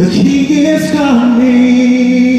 The King is coming.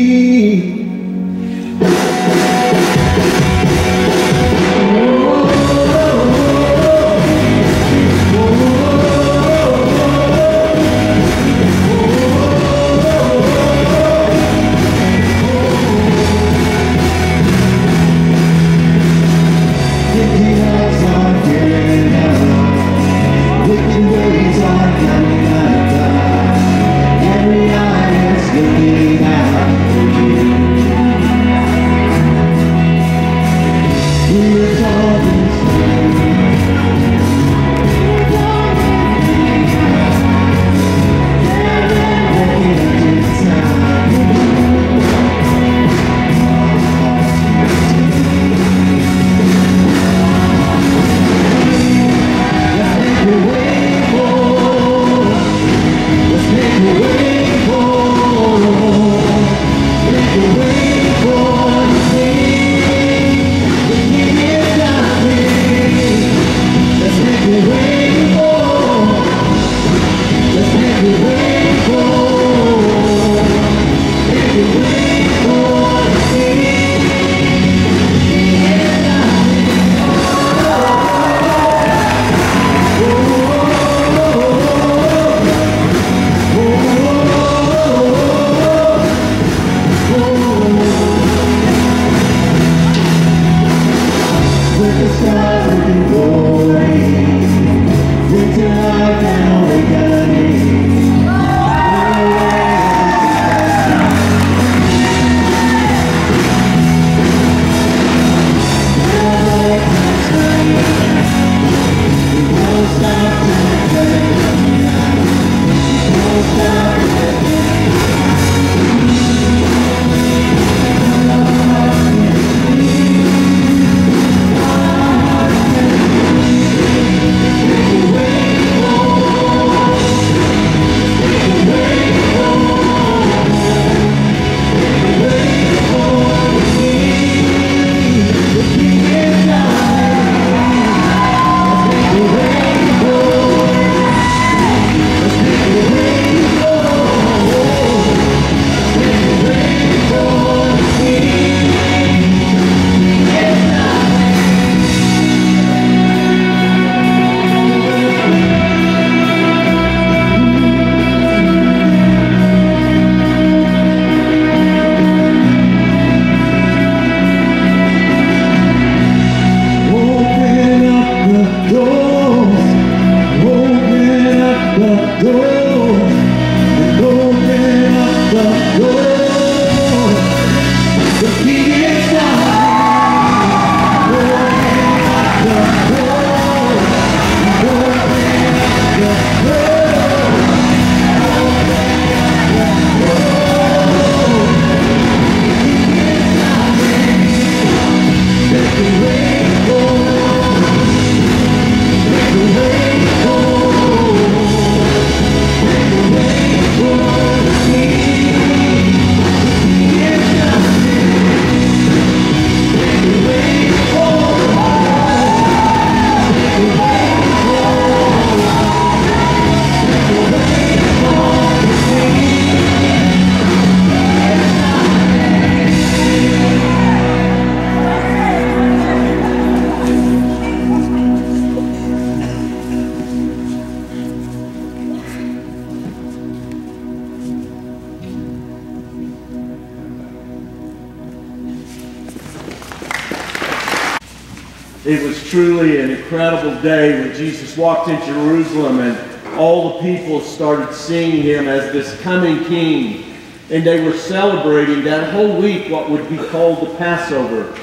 Walked in Jerusalem and all the people started seeing him as this coming king. And they were celebrating that whole week what would be called the Passover.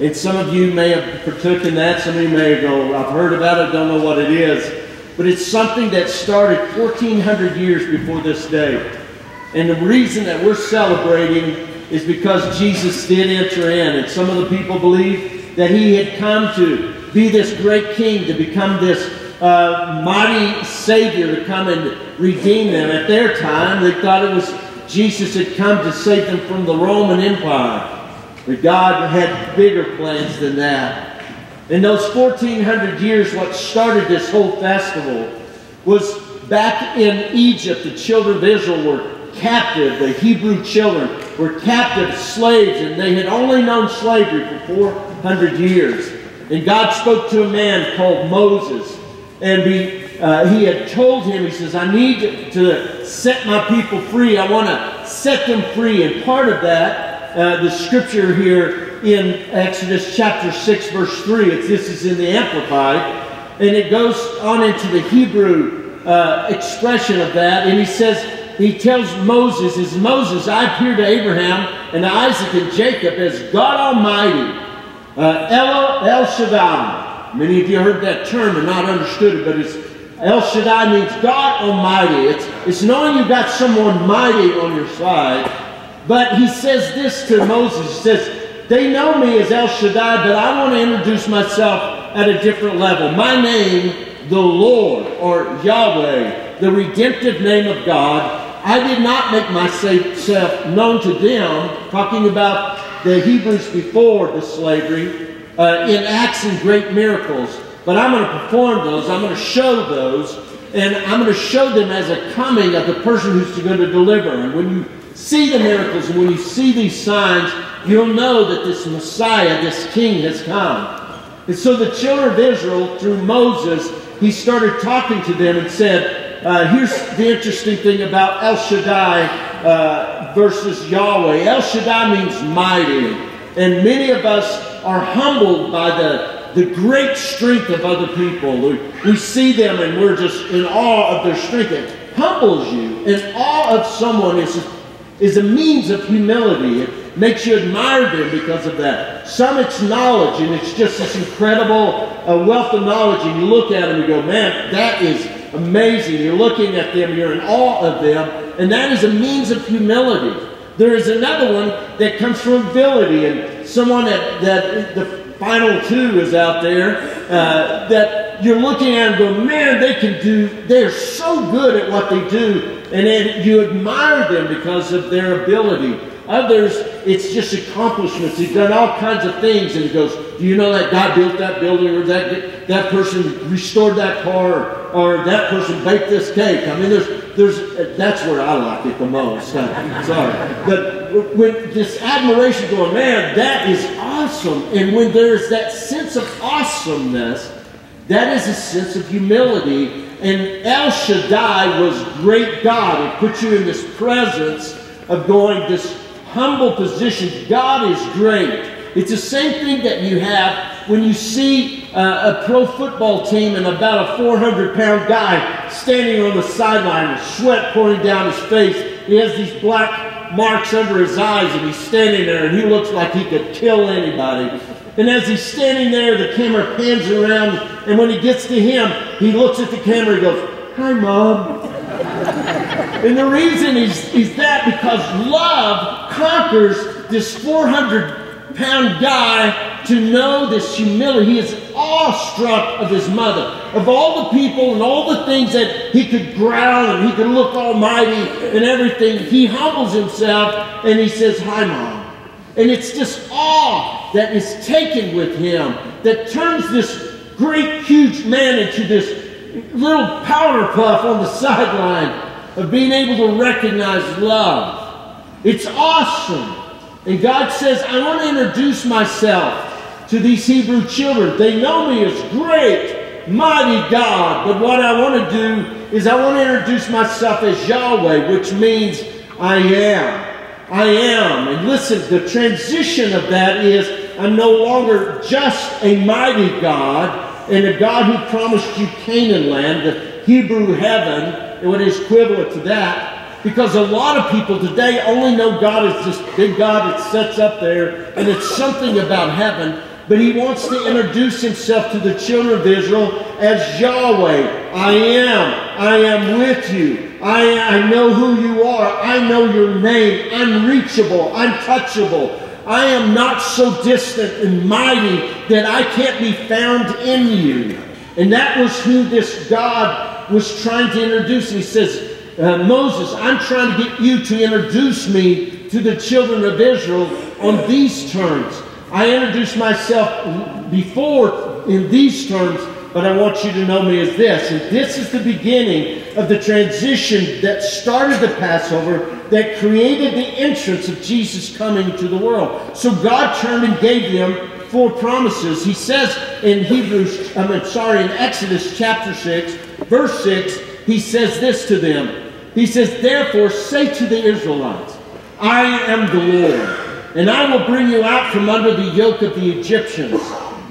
And some of you may have partook in that. Some of you may go, I've heard about it, don't know what it is. But it's something that started 1,400 years before this day. And the reason that we're celebrating is because Jesus did enter in. And some of the people believe that he had come to be this great king, to become this uh, mighty Savior to come and redeem them. At their time, they thought it was Jesus had come to save them from the Roman Empire. But God had bigger plans than that. In those 1400 years, what started this whole festival was back in Egypt, the children of Israel were captive. The Hebrew children were captive slaves, and they had only known slavery for 400 years. And God spoke to a man called Moses, and he, uh, he had told him, He says, I need to set my people free. I want to set them free. And part of that, uh, the scripture here in Exodus chapter 6, verse 3, it's, this is in the Amplified, and it goes on into the Hebrew uh, expression of that, and he says, he tells Moses, is Moses, I appear to Abraham and Isaac and Jacob as God Almighty, uh, El, El Shaddai. Many of you heard that term and not understood it, but it's El Shaddai means God Almighty. It's, it's knowing you've got someone mighty on your side. But he says this to Moses. He says, they know me as El Shaddai, but I want to introduce myself at a different level. My name, the Lord, or Yahweh, the redemptive name of God, I did not make myself known to them, talking about the Hebrews before the slavery, uh, in acts and great miracles. But I'm going to perform those, I'm going to show those, and I'm going to show them as a coming of the person who's going to deliver. And when you see the miracles and when you see these signs, you'll know that this Messiah, this King, has come. And so the children of Israel, through Moses, he started talking to them and said, uh, here's the interesting thing about El Shaddai uh, versus Yahweh. El Shaddai means mighty. And many of us are humbled by the, the great strength of other people. We, we see them and we're just in awe of their strength. It humbles you. And awe of someone is, is a means of humility. It makes you admire them because of that. Some it's knowledge, and it's just this incredible uh, wealth of knowledge. And you look at them and go, man, that is amazing. You're looking at them, you're in awe of them, and that is a means of humility. There is another one that comes from ability, and someone that, that the final two is out there uh, that you're looking at and go, man, they can do, they're so good at what they do, and then you admire them because of their ability. Others, it's just accomplishments. He's done all kinds of things, and he goes, "Do you know that guy built that building, or that that person restored that car, or, that person baked this cake?" I mean, there's there's that's where I like it the most. Sorry, but with this admiration, going, "Man, that is awesome," and when there's that sense of awesomeness, that is a sense of humility. And El Shaddai was great God. It put you in this presence of going this humble position. God is great. It's the same thing that you have when you see uh, a pro football team and about a 400 pound guy standing on the sideline with sweat pouring down his face. He has these black marks under his eyes and he's standing there and he looks like he could kill anybody. And as he's standing there, the camera pans around and when he gets to him, he looks at the camera and goes, Hi, Mom. And the reason he's, he's that because love conquers this 400 pound guy to know this humility. He is awestruck of his mother, of all the people and all the things that he could growl and he could look almighty and everything. He humbles himself and he says, Hi, Mom. And it's this awe that is taken with him that turns this great, huge man into this little powder puff on the sideline of being able to recognize love. It's awesome. And God says, I want to introduce myself to these Hebrew children. They know me as great, mighty God. But what I want to do is I want to introduce myself as Yahweh, which means I am. I am. And listen, the transition of that is I'm no longer just a mighty God and a God who promised you Canaan land, the Hebrew heaven, and what is equivalent to that. Because a lot of people today only know God as this big God that sits up there and it's something about heaven. But he wants to introduce himself to the children of Israel as Yahweh. I am. I am with you. I, I know who you are. I know your name. I'm reachable. I'm touchable. I am not so distant and mighty that I can't be found in you. And that was who this God was trying to introduce. He says, uh, Moses, I'm trying to get you to introduce me to the children of Israel on these terms. I introduced myself before in these terms, but I want you to know me as this. And this is the beginning of the transition that started the Passover, that created the entrance of Jesus coming to the world. So God turned and gave them four promises. He says in Hebrews, I mean, sorry, in Exodus chapter 6, verse 6, he says this to them. He says, Therefore, say to the Israelites, I am the Lord and I will bring you out from under the yoke of the Egyptians.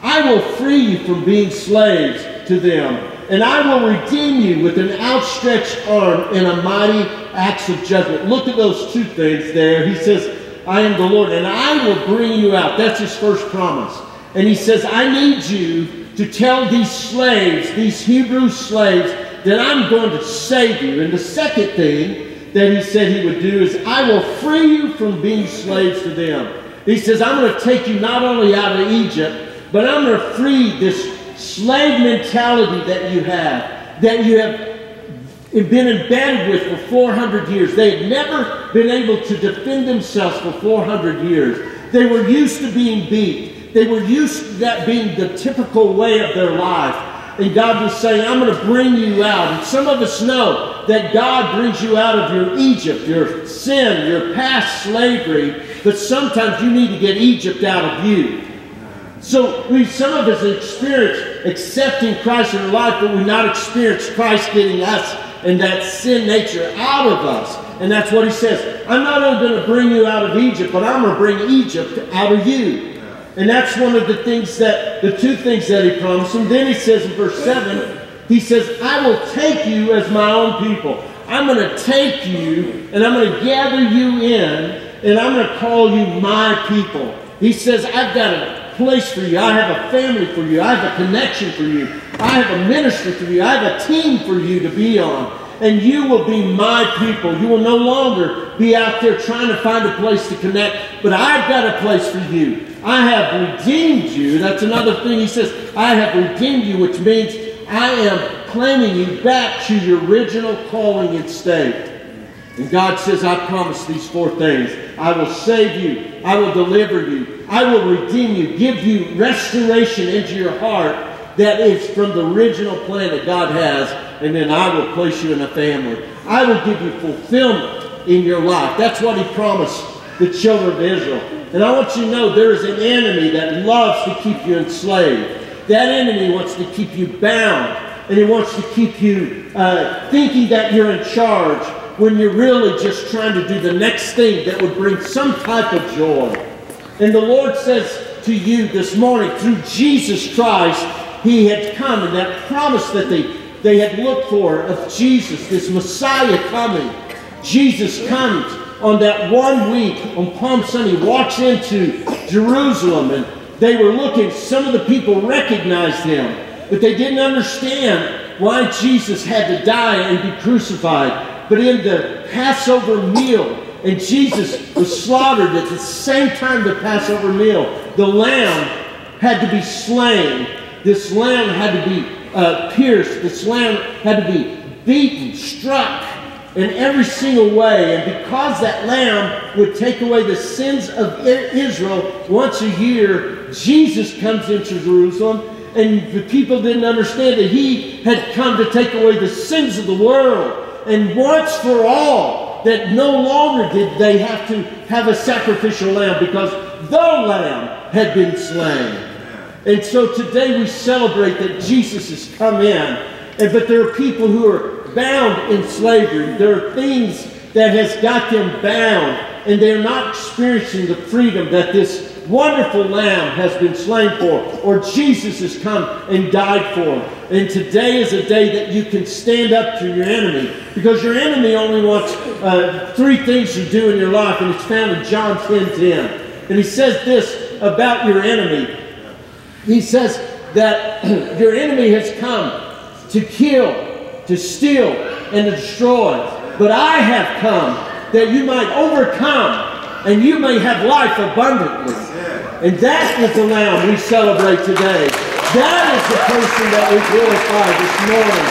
I will free you from being slaves to them, and I will redeem you with an outstretched arm and a mighty acts of judgment. Look at those two things there. He says, I am the Lord, and I will bring you out. That's his first promise. And he says, I need you to tell these slaves, these Hebrew slaves, that I'm going to save you. And the second thing that he said he would do is, I will free you from being slaves to them. He says, I'm going to take you not only out of Egypt, but I'm going to free this slave mentality that you have, that you have been embedded with for 400 years. They had never been able to defend themselves for 400 years. They were used to being beat. They were used to that being the typical way of their life. And God was saying, I'm going to bring you out. And some of us know that God brings you out of your Egypt, your sin, your past slavery. But sometimes you need to get Egypt out of you. So we, some of us experience accepting Christ in life, but we not experience Christ getting us and that sin nature out of us. And that's what he says. I'm not only going to bring you out of Egypt, but I'm going to bring Egypt out of you. And that's one of the things that, the two things that he promised him. Then he says in verse 7, he says, I will take you as my own people. I'm going to take you and I'm going to gather you in and I'm going to call you my people. He says, I've got a place for you. I have a family for you. I have a connection for you. I have a ministry for you. I have a team for you to be on. And you will be my people. You will no longer be out there trying to find a place to connect, but I've got a place for you. I have redeemed you. That's another thing he says. I have redeemed you, which means I am claiming you back to your original calling and state. And God says, I promise these four things. I will save you. I will deliver you. I will redeem you, give you restoration into your heart that is from the original plan that God has. And then I will place you in a family. I will give you fulfillment in your life. That's what he promised the children of Israel. And I want you to know there is an enemy that loves to keep you enslaved. That enemy wants to keep you bound. And he wants to keep you uh, thinking that you're in charge when you're really just trying to do the next thing that would bring some type of joy. And the Lord says to you this morning, through Jesus Christ, He had come, and that promise that they, they had looked for of Jesus, this Messiah coming. Jesus comes on that one week on Palm Sunday, walks into Jerusalem, and they were looking, some of the people recognized him, but they didn't understand why Jesus had to die and be crucified. But in the Passover meal, and Jesus was slaughtered at the same time the Passover meal, the lamb had to be slain. This lamb had to be uh, pierced. This lamb had to be beaten, struck in every single way. And because that lamb would take away the sins of Israel once a year, Jesus comes into Jerusalem. And the people didn't understand that he had come to take away the sins of the world. And once for all, that no longer did they have to have a sacrificial lamb because the lamb had been slain. And so today we celebrate that Jesus has come in. And, but there are people who are bound in slavery. There are things that has got them bound, and they're not experiencing the freedom that this wonderful lamb has been slain for, or Jesus has come and died for. And today is a day that you can stand up to your enemy, because your enemy only wants uh, three things to do in your life, and it's found in John 10 10. And he says this about your enemy. He says that your enemy has come to kill, to steal and to destroy. But I have come that you might overcome and you may have life abundantly. And that is the Lamb we celebrate today. That is the person that we glorify this morning.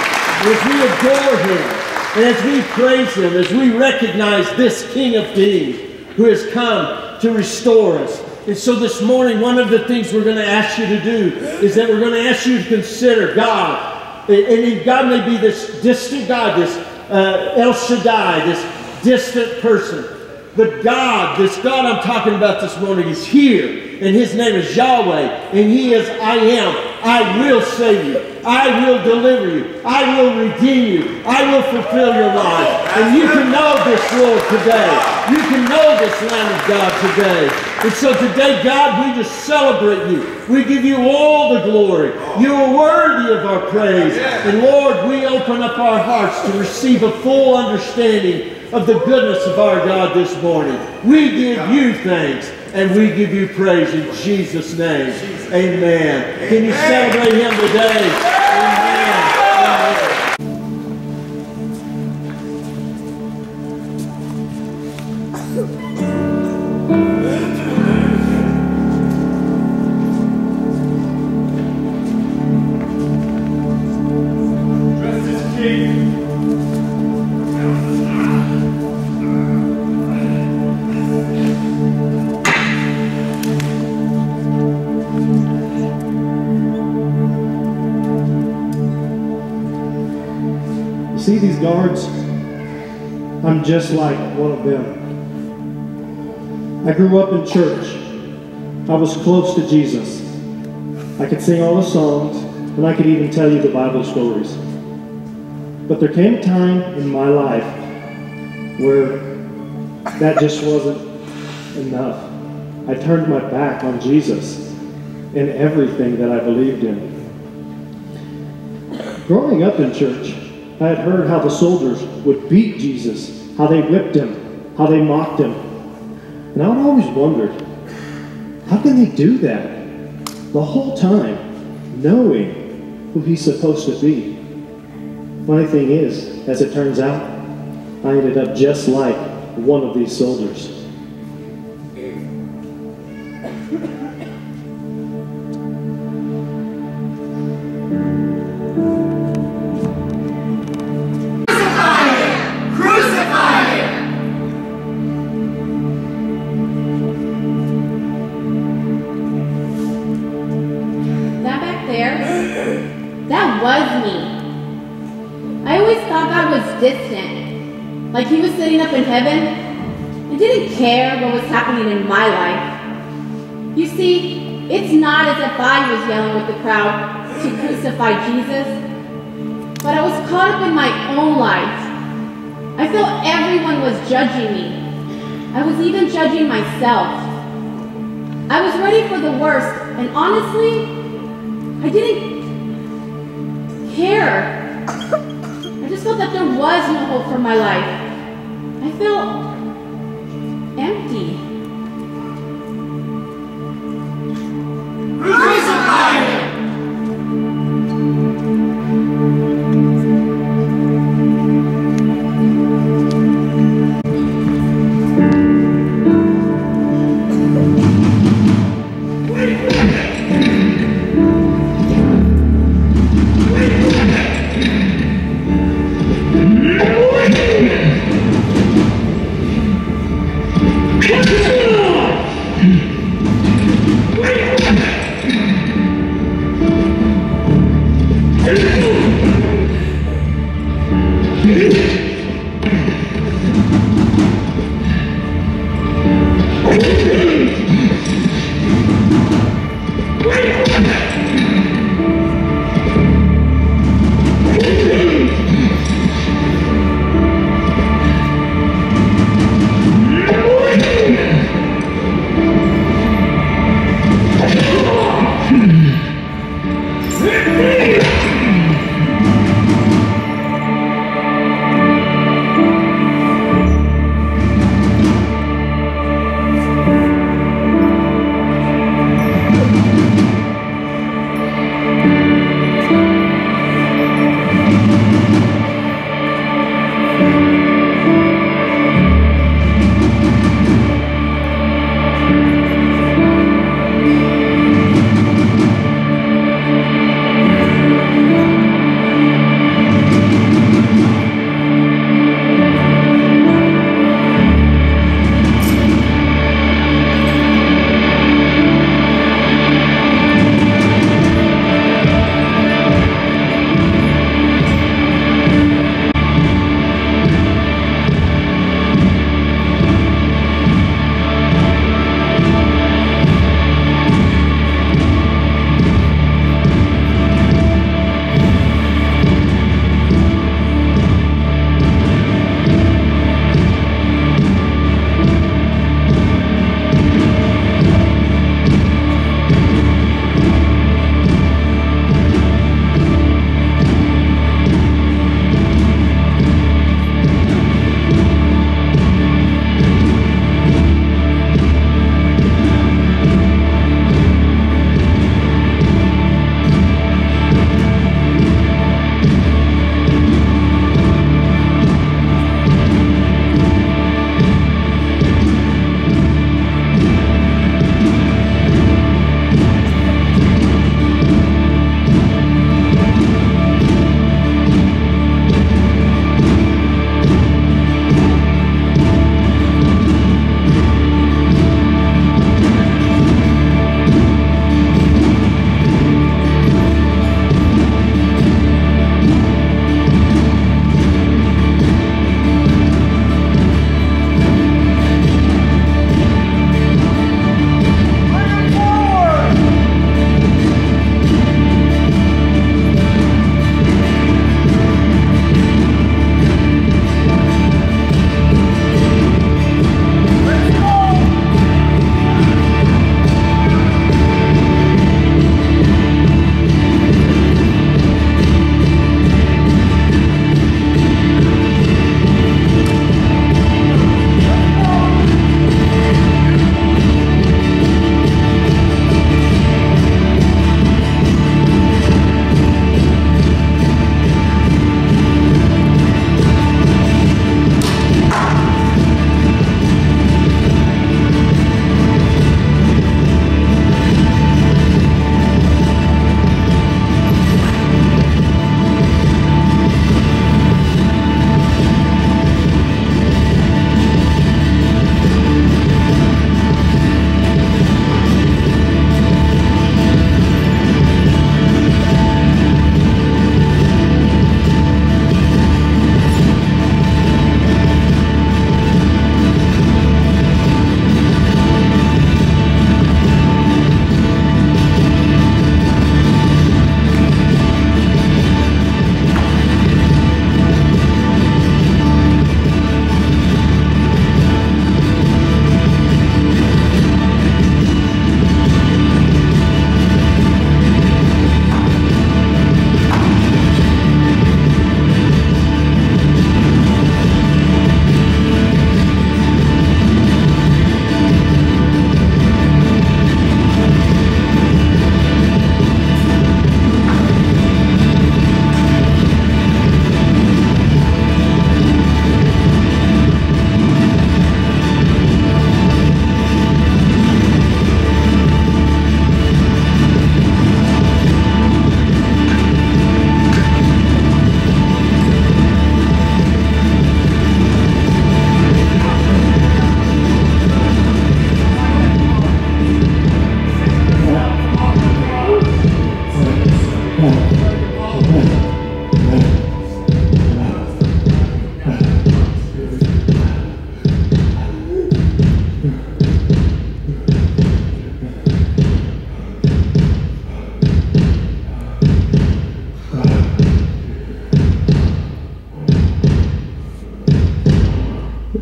As we adore him, and as we praise him, as we recognize this King of Kings who has come to restore us. And so this morning, one of the things we're going to ask you to do is that we're going to ask you to consider God. And- God may be this distant God, this uh, El Shaddai, this distant person. But God, this God I'm talking about this morning, is here. And his name is Yahweh. And he is I am. I will save you. I will deliver you. I will redeem you. I will fulfill your life. And you can know this Lord today. You can know this Lamb of God today. And so today, God, we just celebrate you. We give you all the glory. You are worthy of our praise. And Lord, we open up our hearts to receive a full understanding of the goodness of our God this morning. We give you thanks and we give you praise in Jesus' name. Amen. Can you celebrate him today? Just like one of them. I grew up in church. I was close to Jesus. I could sing all the songs, and I could even tell you the Bible stories. But there came a time in my life where that just wasn't enough. I turned my back on Jesus and everything that I believed in. Growing up in church, I had heard how the soldiers would beat Jesus, how they whipped him, how they mocked him. And I would always wondered, how can they do that? The whole time, knowing who he's supposed to be. Funny thing is, as it turns out, I ended up just like one of these soldiers. Heaven and didn't care what was happening in my life. You see, it's not as if I was yelling with the crowd to crucify Jesus, but I was caught up in my own life. I felt everyone was judging me. I was even judging myself. I was ready for the worst, and honestly, I didn't care. I just felt that there was no hope for my life. I felt empty.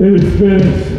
It's finished.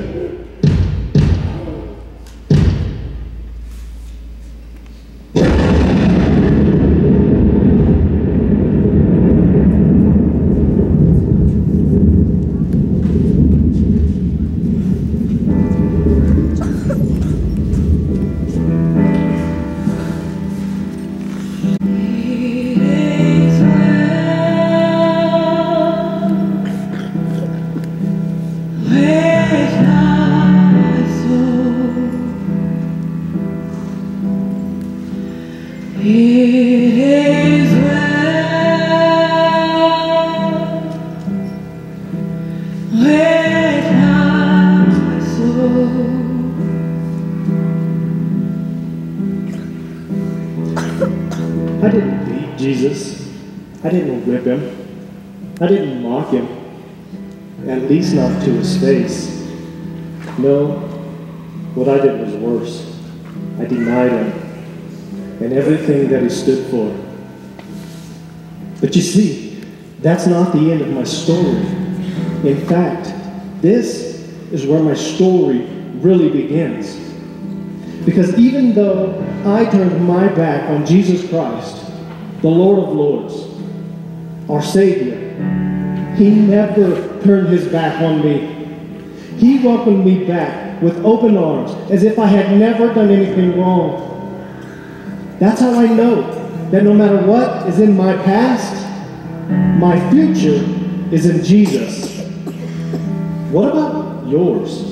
Not the end of my story. In fact, this is where my story really begins. Because even though I turned my back on Jesus Christ, the Lord of Lords, our Savior, He never turned His back on me. He welcomed me back with open arms as if I had never done anything wrong. That's how I know that no matter what is in my past, my future is in Jesus. What about yours?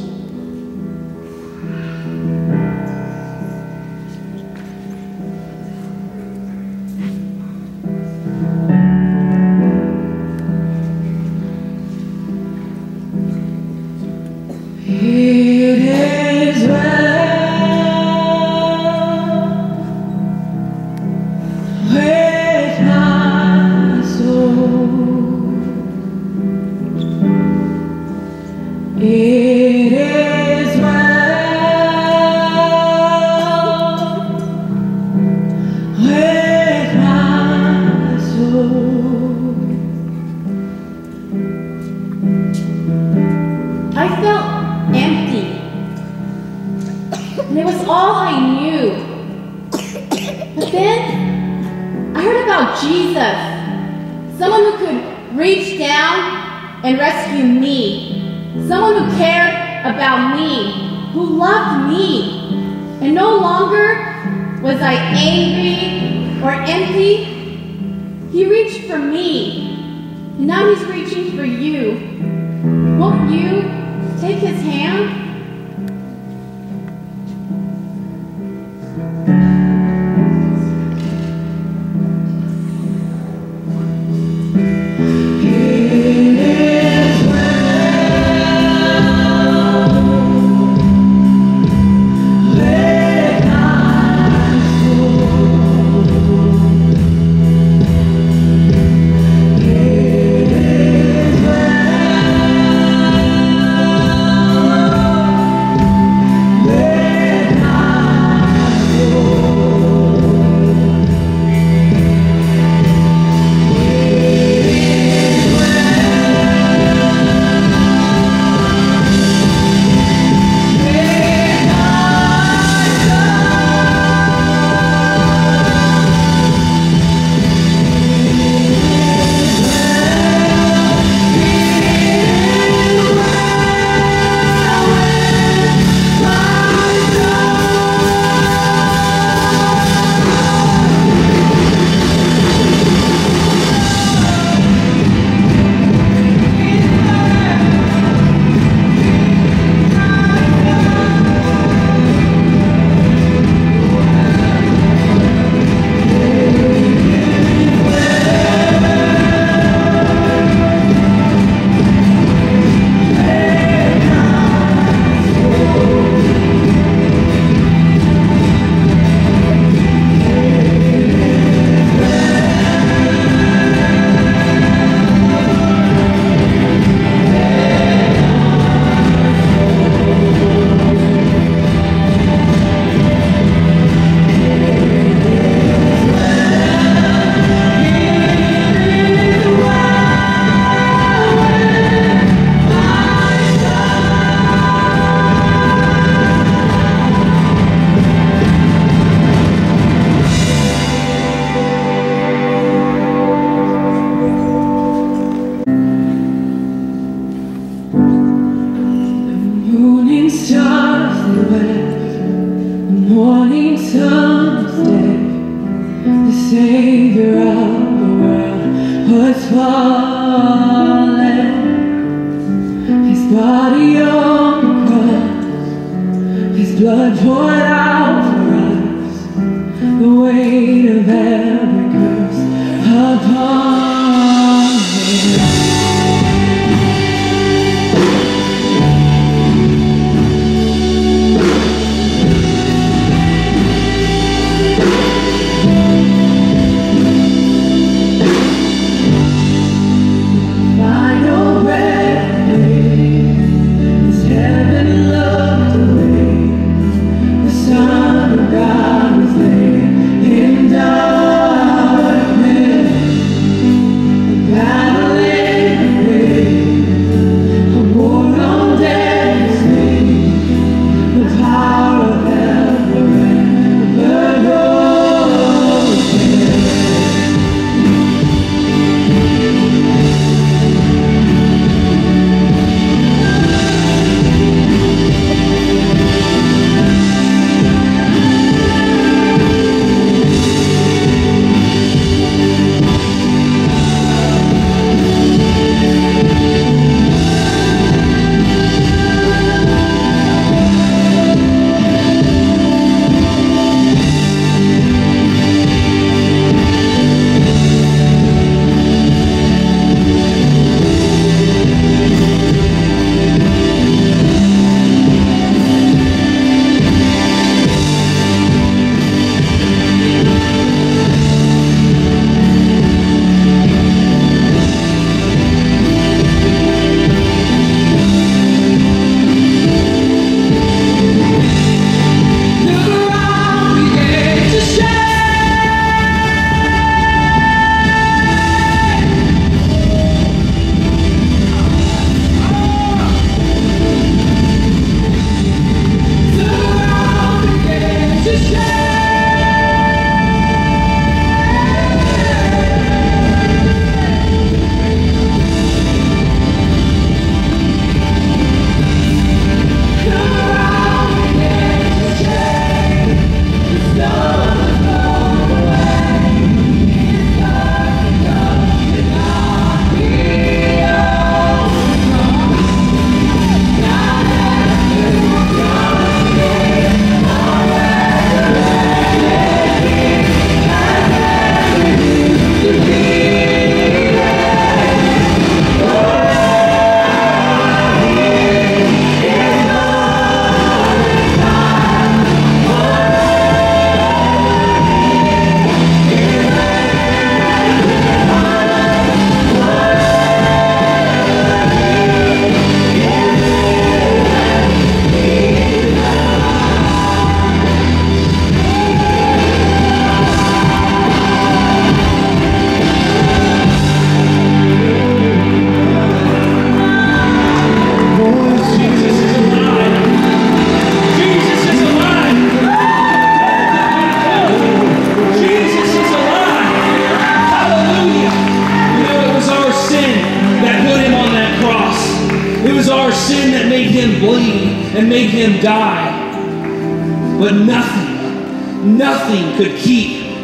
Loved me. And no longer was I angry or empty. He reached for me. And now he's reaching for you. Won't you take his hand? Weight of every curse. Upon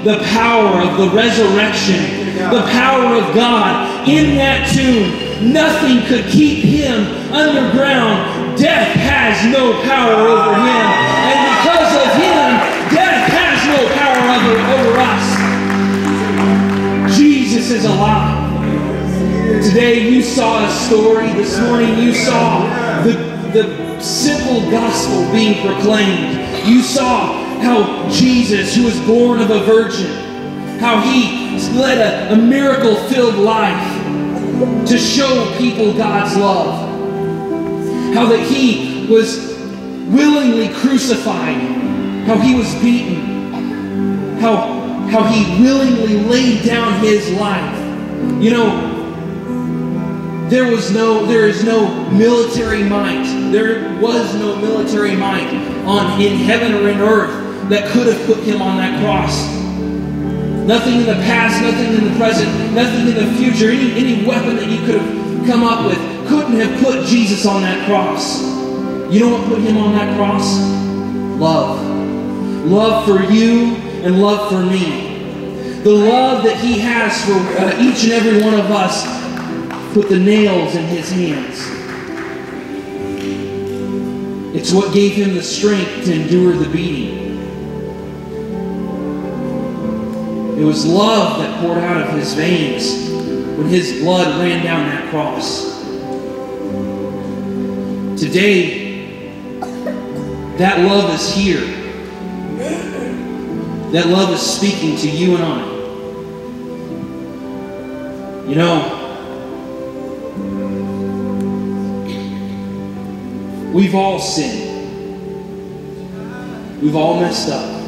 the power of the resurrection, the power of God in that tomb. Nothing could keep him underground. Death has no power over him. And because of him, death has no power over, over us. Jesus is alive. Today you saw a story. This morning you saw the, the simple gospel being proclaimed. You saw how Jesus, who was born of a virgin, how he led a, a miracle filled life to show people God's love. How that he was willingly crucified, how he was beaten, how, how he willingly laid down his life. You know, there was no there is no military might there was no military might on in heaven or in earth that could have put him on that cross. Nothing in the past nothing in the present nothing in the future any, any weapon that you could have come up with couldn't have put jesus on that cross. You know what put him on that cross? Love. Love for you and love for me. The love that He has for uh, each and every one of us put the nails in His hands. It's what gave Him the strength to endure the beating. It was love that poured out of His veins when His blood ran down that cross. Today, that love is here. That love is speaking to you and I. You know, we've all sinned. We've all messed up.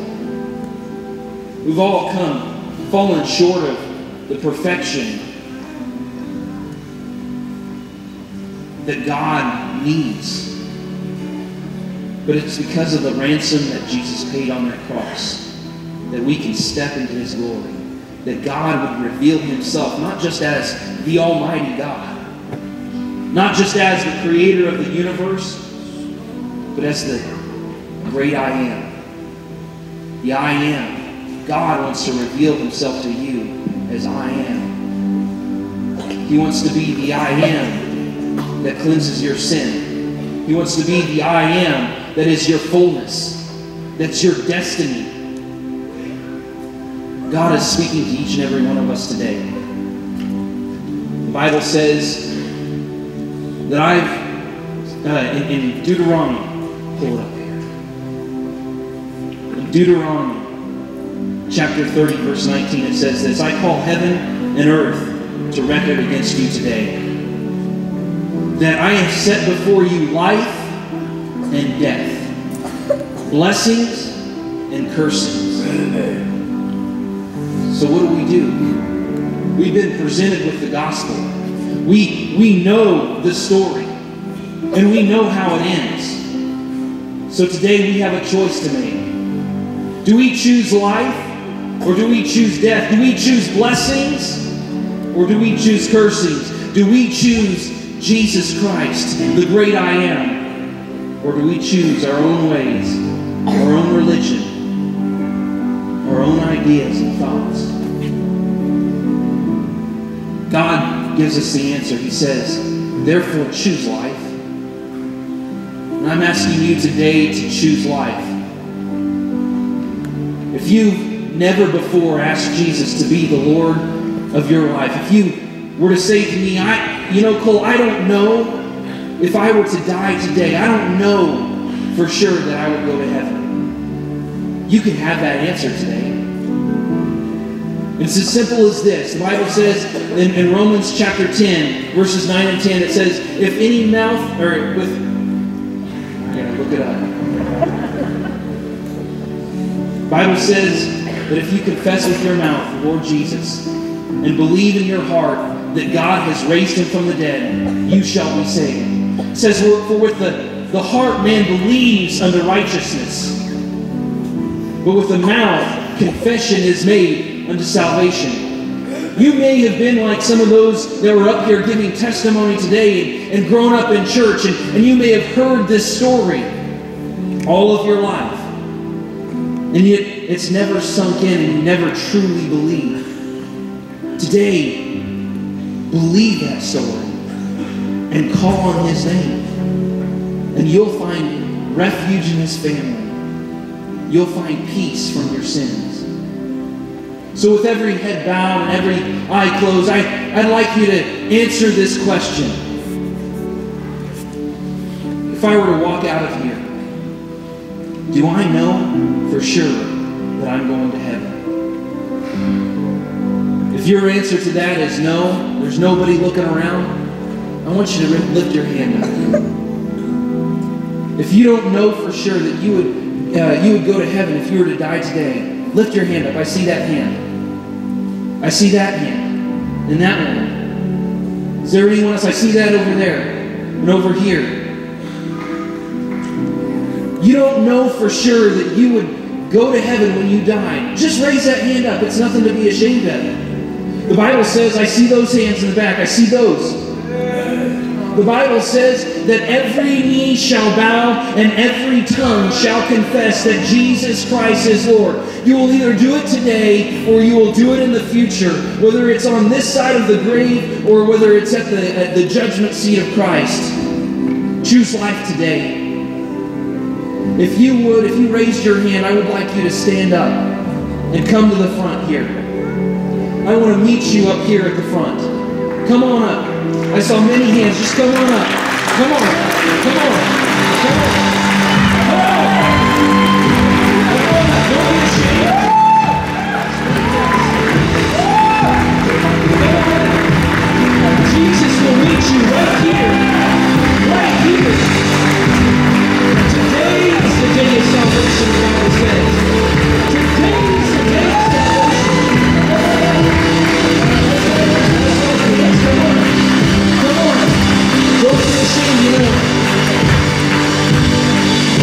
We've all come, fallen short of the perfection that God needs. But it's because of the ransom that Jesus paid on that cross that we can step into His glory. That God would reveal Himself not just as the Almighty God, not just as the creator of the universe, but as the great I am. The I am. God wants to reveal Himself to you as I am. He wants to be the I am that cleanses your sin. He wants to be the I am that is your fullness, that's your destiny. God is speaking to each and every one of us today. The Bible says that I've, uh, in, in Deuteronomy, pull it up here. In Deuteronomy chapter 30, verse 19, it says this I call heaven and earth to record against you today that I have set before you life and death, blessings and cursings. So what do we do? We've been presented with the gospel. We, we know the story, and we know how it ends. So today we have a choice to make. Do we choose life, or do we choose death? Do we choose blessings, or do we choose cursings? Do we choose Jesus Christ, the great I am? Or do we choose our own ways, our own religion, our own ideas and thoughts? God gives us the answer. He says, therefore choose life. And I'm asking you today to choose life. If you've never before asked Jesus to be the Lord of your life, if you were to say to me, I, you know, Cole, I don't know if I were to die today, I don't know for sure that I would go to heaven. You can have that answer today. It's as simple as this. The Bible says in, in, Romans chapter 10, verses 9 and 10, it says, if any mouth, or with, I gotta look it up. Bible says that if you confess with your mouth the Lord Jesus and believe in your heart that God has raised him from the dead, you shall be saved. It says, for with the, the heart man believes unto righteousness, but with the mouth confession is made unto salvation. You may have been like some of those that were up here giving testimony today and, and grown up in church, and, and you may have heard this story all of your life. And yet it's never sunk in and you never truly believe. Today, believe that story and call on his name. And you'll find refuge in his family. You'll find peace from your sins. So, with every head bowed and every eye closed, I, I'd like you to answer this question. If I were to walk out of here, do I know for sure that I'm going to heaven? If your answer to that is no, there's nobody looking around, I want you to lift your hand up. If you don't know for sure that you would, uh, you would go to heaven if you were to die today, lift your hand up. I see that hand. I see that hand. And that one. Is there anyone else? I see that over there. And over here. You don't know for sure that you would go to heaven when you die. Just raise that hand up. It's nothing to be ashamed of. The Bible says, I see those hands in the back. I see those. The Bible says that every knee shall bow and every tongue shall confess that Jesus Christ is Lord. You will either do it today or you will do it in the future, whether it's on this side of the grave or whether it's at the, at the judgment seat of Christ. Choose life today. If you would, if you raised your hand, I would like you to stand up and come to the front here. I want to meet you up here at the front. Come on up. I saw many hands. Just come on up. Come on. Come on. Come on. Come on. Jesus will meet you right here. Right here.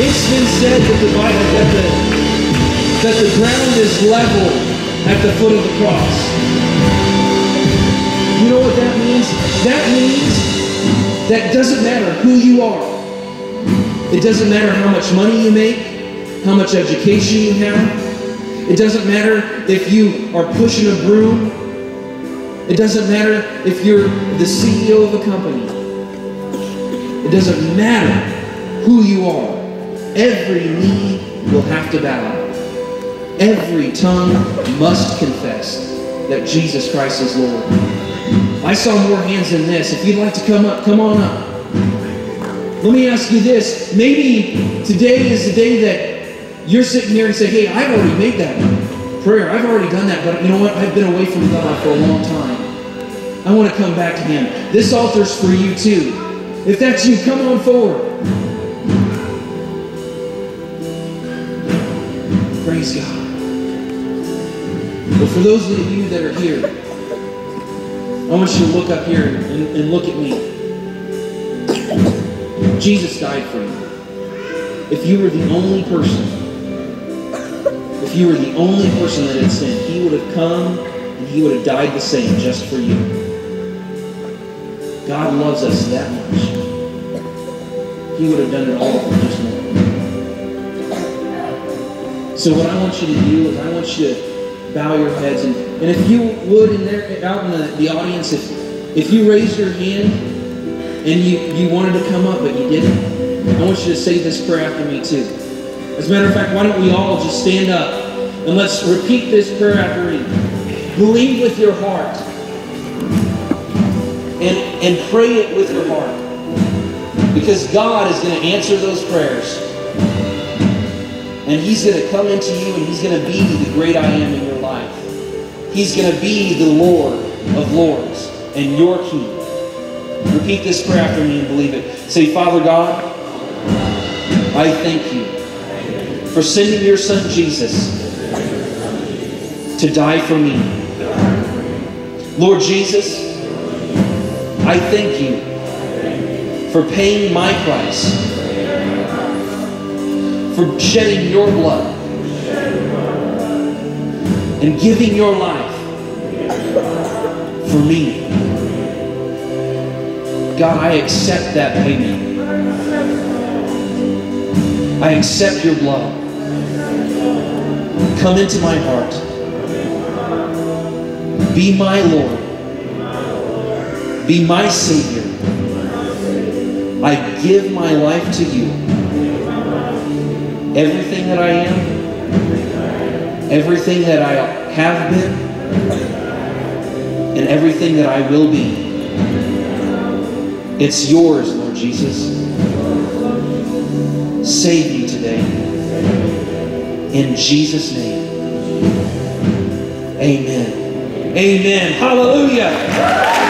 It's been said that the Bible that that the ground is level at the foot of the cross. You know what that means? That means that doesn't matter who you are. It doesn't matter how much money you make, how much education you have. It doesn't matter if you are pushing a broom. It doesn't matter if you're the CEO of a company. It doesn't matter who you are. Every knee will have to bow. Every tongue must confess that Jesus Christ is Lord. I saw more hands than this. If you'd like to come up, come on up. Let me ask you this. Maybe today is the day that you're sitting here and say, hey, I've already made that prayer. I've already done that, but you know what? I've been away from God for a long time. I want to come back to Him. This altar's for you too. If that's you, come on forward. Praise God. But for those of you that are here, I want you to look up here and, and look at me. Jesus died for you. If you were the only person, if you were the only person that had sinned, he would have come and he would have died the same just for you. God loves us that much. He would have done it all for just one. So what I want you to do is I want you to bow your heads and, and if you would in there out in the, the audience, if if you raised your hand and you, you wanted to come up but you didn't, I want you to say this prayer after me too. As a matter of fact, why don't we all just stand up and let's repeat this prayer after me. Believe with your heart and, and pray it with your heart. Because God is going to answer those prayers. And He's going to come into you and He's going to be the great I am in your life. He's going to be the Lord of Lords and your King. Repeat this prayer after me and believe it. Say, Father God, I thank you for sending your Son Jesus to die for me. Lord Jesus, I thank you for paying my price, for shedding your blood, and giving your life for me. God, I accept that payment. I accept your blood. Come into my heart. Be my Lord. Be my Savior. I give my life to you. Everything that I am, everything that I have been, and everything that I will be. It's yours, Lord Jesus. Save me today. In Jesus' name. Amen. Amen. Hallelujah.